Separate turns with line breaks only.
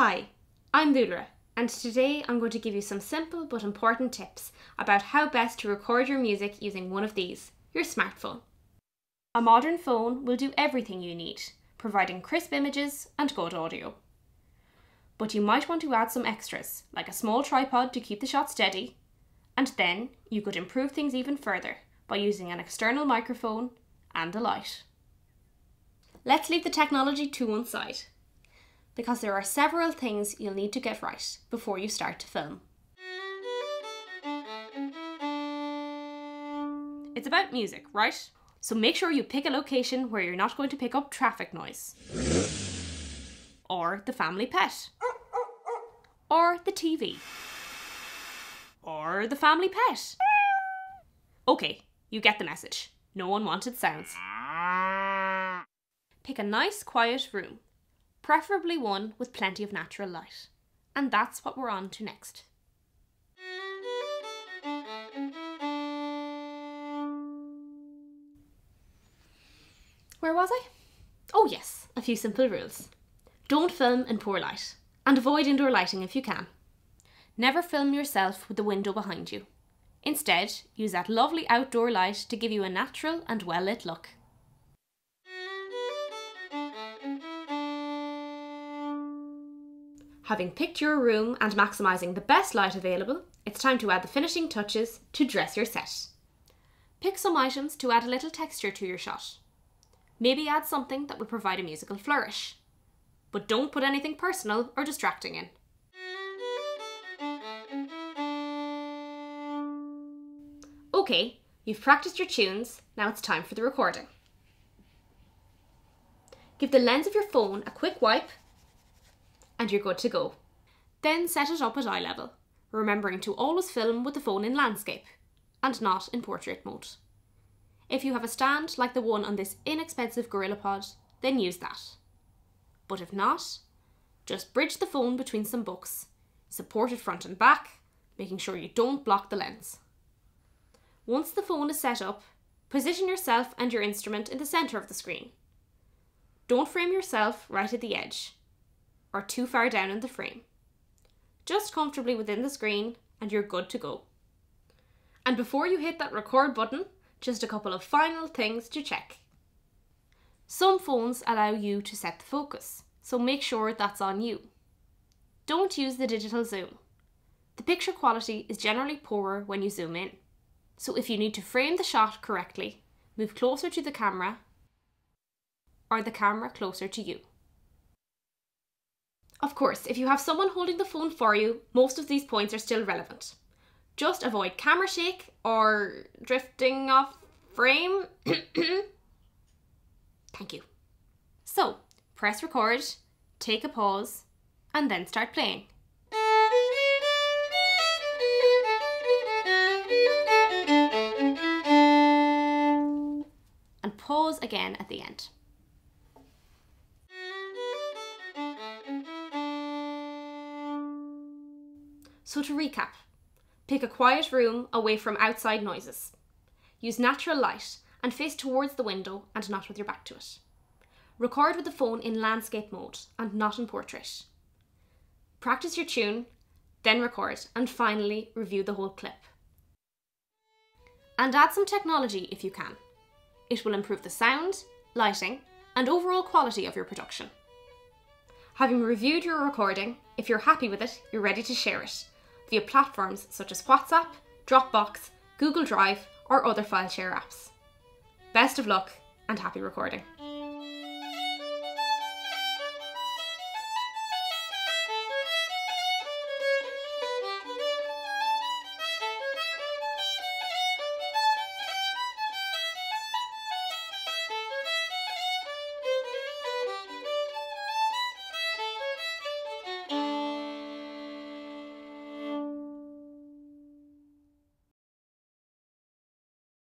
Hi, I'm Lula, and today I'm going to give you some simple but important tips about how best to record your music using one of these, your smartphone. A modern phone will do everything you need, providing crisp images and good audio. But you might want to add some extras, like a small tripod to keep the shot steady, and then you could improve things even further by using an external microphone and a light. Let's leave the technology to one side because there are several things you'll need to get right before you start to film. It's about music, right? So make sure you pick a location where you're not going to pick up traffic noise. Or the family pet. Or the TV. Or the family pet. Okay, you get the message. No unwanted sounds. Pick a nice quiet room preferably one with plenty of natural light. And that's what we're on to next. Where was I? Oh yes, a few simple rules. Don't film in poor light, and avoid indoor lighting if you can. Never film yourself with the window behind you. Instead, use that lovely outdoor light to give you a natural and well lit look. Having picked your room and maximising the best light available, it's time to add the finishing touches to dress your set. Pick some items to add a little texture to your shot. Maybe add something that will provide a musical flourish. But don't put anything personal or distracting in. Okay, you've practiced your tunes, now it's time for the recording. Give the lens of your phone a quick wipe and you're good to go. Then set it up at eye level, remembering to always film with the phone in landscape and not in portrait mode. If you have a stand like the one on this inexpensive GorillaPod, then use that. But if not, just bridge the phone between some books, support it front and back, making sure you don't block the lens. Once the phone is set up, position yourself and your instrument in the centre of the screen. Don't frame yourself right at the edge or too far down in the frame. Just comfortably within the screen and you're good to go. And before you hit that record button, just a couple of final things to check. Some phones allow you to set the focus, so make sure that's on you. Don't use the digital zoom. The picture quality is generally poorer when you zoom in. So if you need to frame the shot correctly, move closer to the camera or the camera closer to you. Of course, if you have someone holding the phone for you, most of these points are still relevant. Just avoid camera shake or drifting off frame. Thank you. So, press record, take a pause, and then start playing. And pause again at the end. So to recap, pick a quiet room away from outside noises. Use natural light and face towards the window and not with your back to it. Record with the phone in landscape mode and not in portrait. Practice your tune, then record, and finally review the whole clip. And add some technology if you can. It will improve the sound, lighting, and overall quality of your production. Having reviewed your recording, if you're happy with it, you're ready to share it via platforms such as WhatsApp, Dropbox, Google Drive, or other file share apps. Best of luck and happy recording.